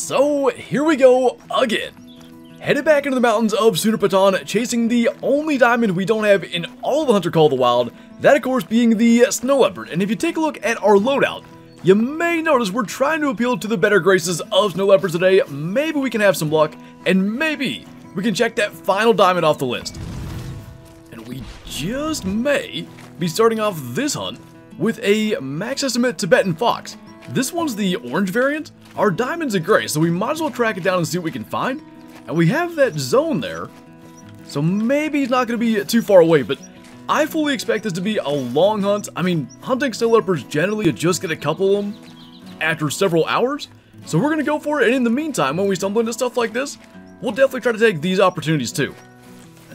So, here we go again. Headed back into the mountains of Sundarpatan, chasing the only diamond we don't have in all of the Hunter Call of the Wild, that of course being the Snow Leopard. And if you take a look at our loadout, you may notice we're trying to appeal to the better graces of Snow Leopards today. Maybe we can have some luck, and maybe we can check that final diamond off the list. And we just may be starting off this hunt with a max estimate Tibetan Fox. This one's the orange variant. Our diamond's a gray, so we might as well track it down and see what we can find. And we have that zone there, so maybe he's not going to be too far away, but I fully expect this to be a long hunt. I mean, hunting snow leopards generally just get a couple of them after several hours. So we're going to go for it, and in the meantime, when we stumble into stuff like this, we'll definitely try to take these opportunities too.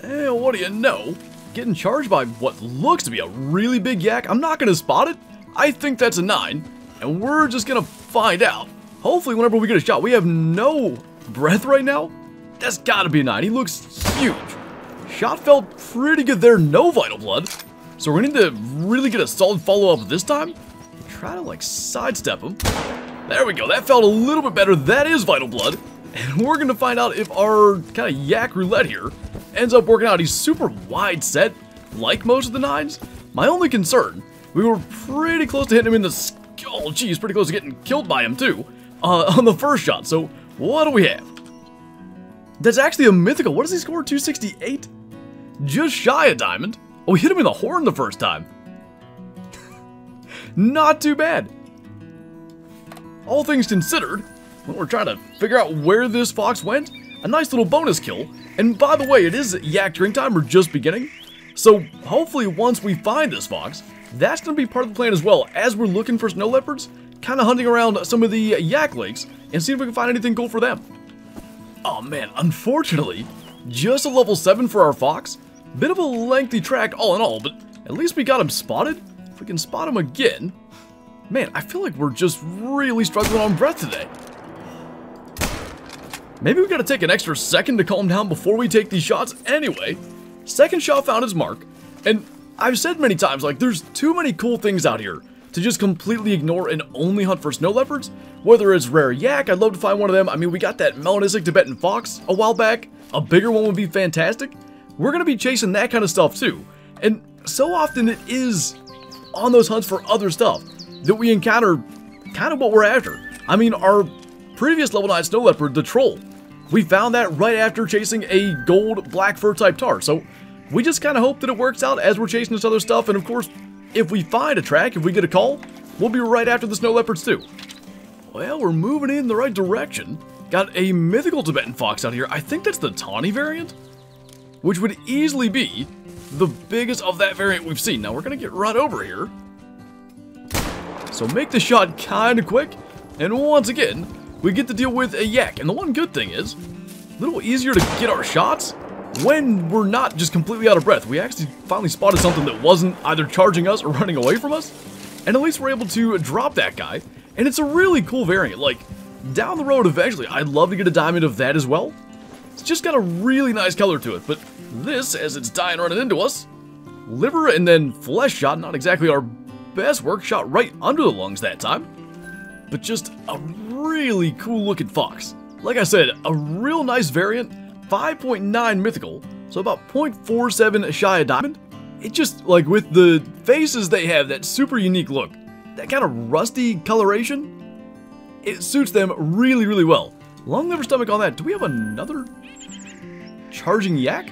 And what do you know? Getting charged by what looks to be a really big yak. I'm not going to spot it. I think that's a 9, and we're just to find out. Hopefully, whenever we get a shot, we have no breath right now. That's got to be a 9. He looks huge. Shot felt pretty good there, no vital blood. So we're to need to really get a solid follow-up this time. Try to, like, sidestep him. There we go, that felt a little bit better. That is vital blood. And we're to find out if our kind of yak roulette here ends up working out. He's super wide set, like most of the nines. My only concern, we were pretty close to hitting him in the... Oh, geez, pretty close to getting killed by him, too, uh, on the first shot. So, what do we have? That's actually a mythical. What does he score? 268? Just shy of diamond. Oh, we hit him in the horn the first time. Not too bad. All things considered, when we're trying to figure out where this fox went, a nice little bonus kill. And by the way, it is yak drink time, we're just beginning. So hopefully once we find this fox, that's going to be part of the plan as well, as we're looking for snow leopards, kind of hunting around some of the uh, yak lakes, and see if we can find anything cool for them. Oh man, unfortunately, just a level 7 for our fox. Bit of a lengthy track all in all, but at least we got him spotted. If we can spot him again... Man, I feel like we're just really struggling on breath today. Maybe we gotta take an extra second to calm down before we take these shots anyway. Second shot found his mark, and I've said many times, like, there's too many cool things out here to just completely ignore and only hunt for snow leopards. Whether it's rare yak, I'd love to find one of them. I mean, we got that melanistic Tibetan fox a while back. A bigger one would be fantastic. We're gonna be chasing that kind of stuff too. And so often it is on those hunts for other stuff that we encounter kind of what we're after. I mean, our previous level 9 snow leopard, the troll, we found that right after chasing a gold black fur type tahr. So we just kind of hope that it works out as we're chasing this other stuff. And of course, if we find a track, if we get a call, we'll be right after the snow leopards too. Well, we're moving in the right direction. Got a mythical Tibetan fox out here. I think that's the tawny variant, which would easily be the biggest of that variant we've seen. Now we're gonna get right over here. So make the shot kind of quick, and once again, we get to deal with a yak. And the one good thing is, a little easier to get our shots when we're not just completely out of breath. We actually finally spotted something that wasn't either charging us or running away from us. And at least we're able to drop that guy. And it's a really cool variant. Like, down the road eventually, I'd love to get a diamond of that as well. It's just got a really nice color to it. But this, as it's dying running into us, liver and then flesh shot, not exactly our best work, shot right under the lungs that time. But just a really cool looking fox. Like I said, a real nice variant, 5.9 mythical, so about 0.47 shy of diamond. It just, like with the faces they have, that super unique look, that kind of rusty coloration, it suits them really, really well. Long liver stomach on that. Do we have another charging yak?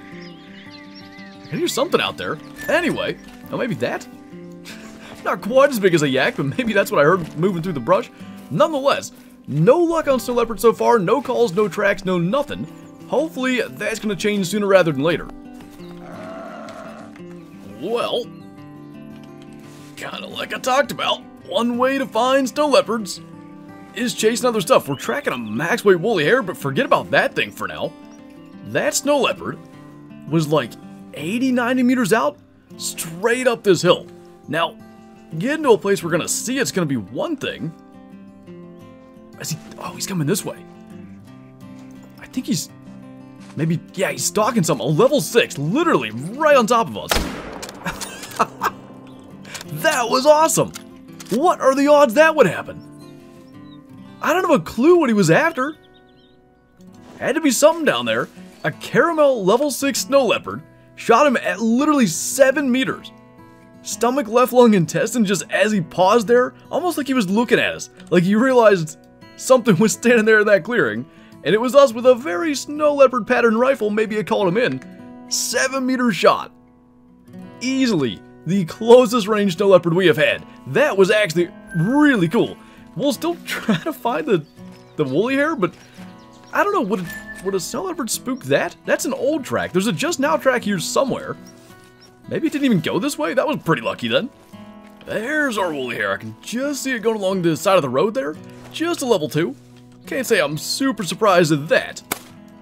I hear something out there. Anyway, oh, maybe that? Not quite as big as a yak, but maybe that's what I heard moving through the brush. Nonetheless, no luck on Snow Leopard so far, no calls, no tracks, no nothing. Hopefully, that's going to change sooner rather than later. Well, kind of like I talked about, one way to find snow leopards is chasing other stuff. We're tracking a max weight woolly hare, but forget about that thing for now. That snow leopard was like 80, 90 meters out, straight up this hill. Now, getting to a place we're going to see it's going to be one thing. Is he, oh, he's coming this way. I think he's, maybe, yeah, he's stalking something. A level 6, literally right on top of us. that was awesome. What are the odds that would happen? I don't have a clue what he was after. Had to be something down there. A caramel level 6 snow leopard shot him at literally 7 meters. Stomach, left lung, intestine just as he paused there, almost like he was looking at us. Like he realized something was standing there in that clearing, and it was us with a very snow leopard pattern rifle, maybe it called him in. 7 meter shot. Easily the closest range snow leopard we have had. That was actually really cool. We'll still try to find the, the woolly hare, but I don't know, would, would a snow leopard spook that? That's an old track. There's a just now track here somewhere. Maybe it didn't even go this way? That was pretty lucky then. There's our woolly hare. I can just see it going along the side of the road there. Just a level 2. Can't say I'm super surprised at that.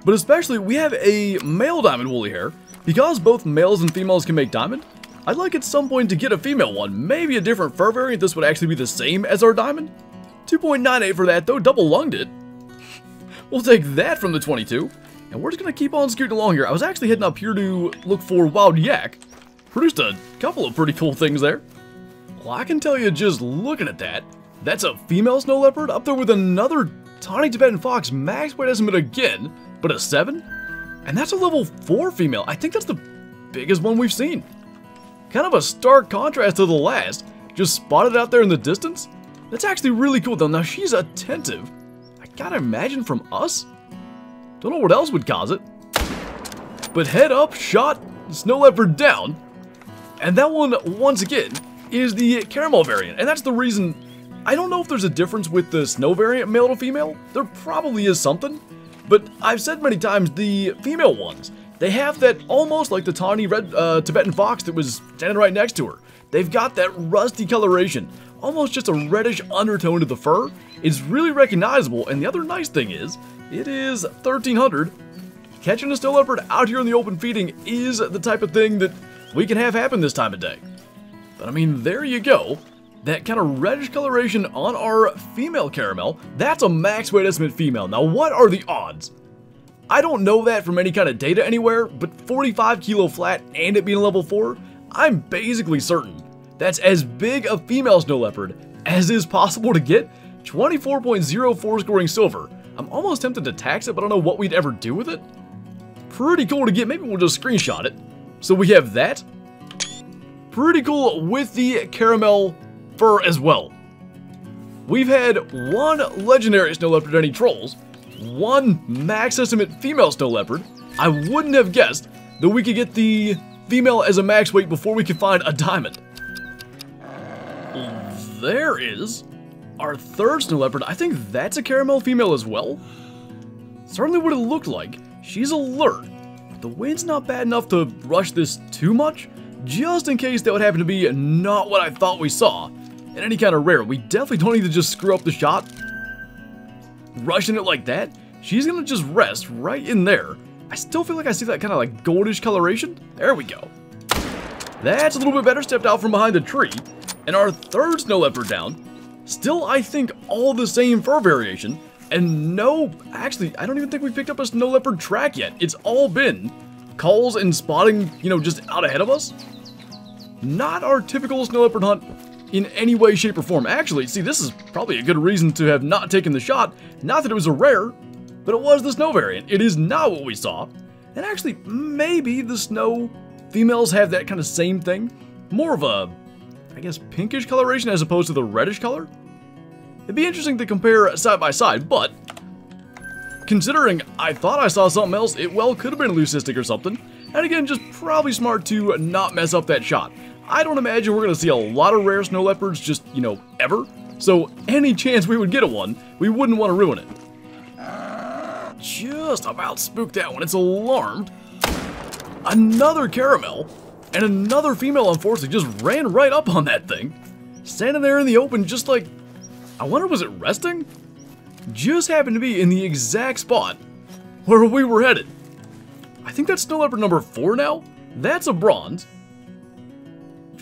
But especially, we have a male diamond woolly hare. Because both males and females can make diamond, I'd like at some point to get a female one. Maybe a different fur variant this would actually be the same as our diamond. 2.98 for that though, double lunged it. we'll take that from the 22. And we're just going to keep on scooting along here. I was actually heading up here to look for wild yak. Produced a couple of pretty cool things there. Well, I can tell you just looking at that, that's a female snow leopard up there with another tawny Tibetan fox max weight estimate again, but a 7? And that's a level 4 female. I think that's the biggest one we've seen. Kind of a stark contrast to the last. Just spotted out there in the distance. That's actually really cool though. Now she's attentive. I gotta imagine from us? Don't know what else would cause it. But head up, shot, snow leopard down. And that one, once again, is the caramel variant. And that's the reason, I don't know if there's a difference with the snow variant male to female. There probably is something. But I've said many times, the female ones, they have that almost like the tawny red uh, Tibetan fox that was standing right next to her. They've got that rusty coloration, almost just a reddish undertone to the fur. It's really recognizable, and the other nice thing is, it is 1300. Catching a snow leopard out here in the open feeding is the type of thing that we can have happen this time of day. But I mean, there you go. That kind of reddish coloration on our female caramel, that's a max weight estimate female. Now what are the odds? I don't know that from any kind of data anywhere, but 45 kilo flat and it being level 4, I'm basically certain that's as big a female snow leopard as is possible to get. 24.04 scoring silver. I'm almost tempted to tax it, but I don't know what we'd ever do with it. Pretty cool to get. Maybe we'll just screenshot it. So we have that. Pretty cool with the caramel fur as well. We've had one legendary snow leopard any trolls, one max estimate female snow leopard. I wouldn't have guessed that we could get the female as a max weight before we could find a diamond. There is our third snow leopard. I think that's a caramel female as well. Certainly what it looked like. She's alert. The wind's not bad enough to rush this too much, just in case that would happen to be not what I thought we saw. In any kind of rare, we definitely don't need to just screw up the shot rushing it like that, she's gonna just rest right in there. I still feel like I see that kind of like goldish coloration. There we go. That's a little bit better, stepped out from behind the tree. And our third snow leopard down. Still, I think, all the same fur variation. And no, actually, I don't even think we picked up a snow leopard track yet. It's all been calls and spotting, you know, just out ahead of us. Not our typical snow leopard hunt in any way, shape, or form. Actually, see, this is probably a good reason to have not taken the shot. Not that it was a rare, but it was the snow variant. It is not what we saw. And actually, maybe the snow females have that kind of same thing. More of a, I guess, pinkish coloration as opposed to the reddish color. It'd be interesting to compare side by side, but considering I thought I saw something else, it well could have been leucistic or something. And again, just probably smart to not mess up that shot. I don't imagine we're going to see a lot of rare snow leopards just, you know, ever. So any chance we would get a one, we wouldn't want to ruin it. Just about spooked that one. It's alarmed. Another caramel. And another female, unfortunately, just ran right up on that thing. Standing there in the open just like... I wonder, was it resting? Just happened to be in the exact spot where we were headed. I think that's snow leopard number 4 now. That's a bronze.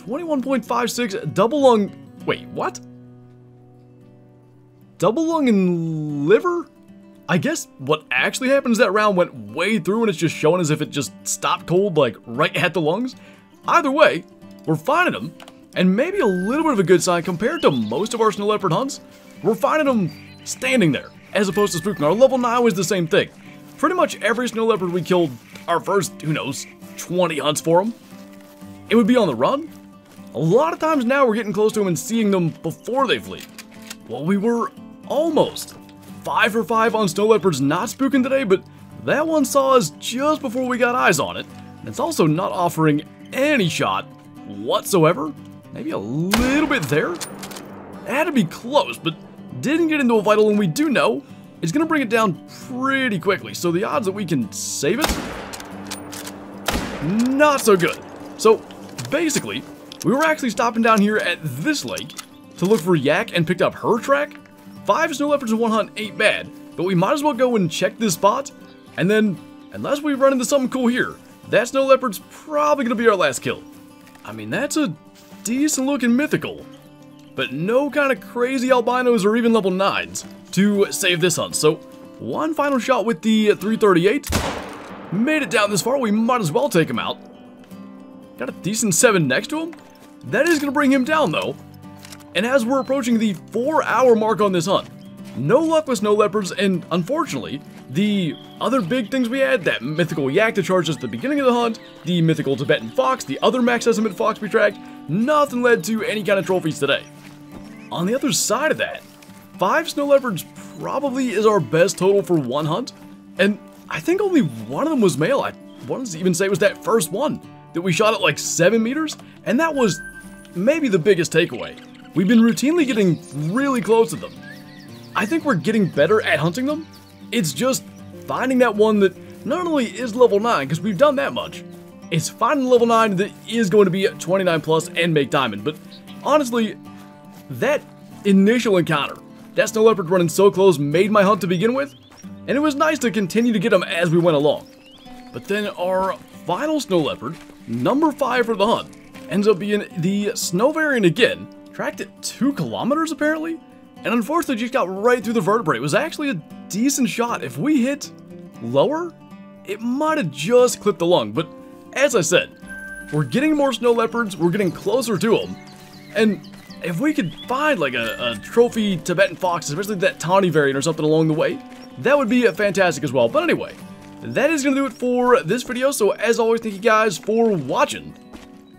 21.56 double lung. Wait, what? Double lung and liver? I guess what actually happens that round went way through and it's just showing as if it just stopped cold, like right at the lungs. Either way, we're finding them, and maybe a little bit of a good sign compared to most of our snow leopard hunts. We're finding them standing there, as opposed to spooking. Our level 9 was the same thing. Pretty much every snow leopard we killed our first, who knows, 20 hunts for them, it would be on the run. A lot of times now we're getting close to them and seeing them before they flee. Well, we were almost 5 for 5 on snow leopards not spooking today, but that one saw us just before we got eyes on it. And it's also not offering any shot whatsoever. Maybe a little bit there. Had to be close, but didn't get into a vital, and we do know it's going to bring it down pretty quickly. So the odds that we can save it, not so good. So basically, we were actually stopping down here at this lake to look for yak and picked up her track. Five snow leopards in one hunt ain't bad, but we might as well go and check this spot. And then, unless we run into something cool here, that snow leopard's probably to be our last kill. I mean, that's a decent looking mythical, but no kind of crazy albinos or even level 9s to save this hunt. So, one final shot with the 338. Made it down this far, we might as well take him out. Got a decent 7 next to him. That is going to bring him down, though. And as we're approaching the 4 hour mark on this hunt, no luck with snow leopards, and unfortunately, the other big things we had, that mythical yak to charge us at the beginning of the hunt, the mythical Tibetan fox, the other max estimate fox we tracked, nothing led to any kind of trophies today. On the other side of that, 5 snow leopards probably is our best total for one hunt, and I think only one of them was male. I want to even say it was that first one that we shot at like 7 meters, and that was maybe the biggest takeaway. We've been routinely getting really close to them. I think we're getting better at hunting them. It's just finding that one that not only is level 9, because we've done that much, it's finding level 9 that is going to be 29 plus and make diamond. But honestly, that initial encounter, that snow leopard running so close made my hunt to begin with, and it was nice to continue to get them as we went along. But then our final snow leopard, number 5 for the hunt, ends up being the snow variant again, tracked at 2 kilometers apparently, and unfortunately just got right through the vertebrae. It was actually a decent shot. If we hit lower, it might have just clipped the lung, but as I said, we're getting more snow leopards, we're getting closer to them, and if we could find like a, a trophy Tibetan fox, especially that tawny variant or something along the way, that would be fantastic as well. But anyway, that is going to do it for this video, so as always, thank you guys for watching,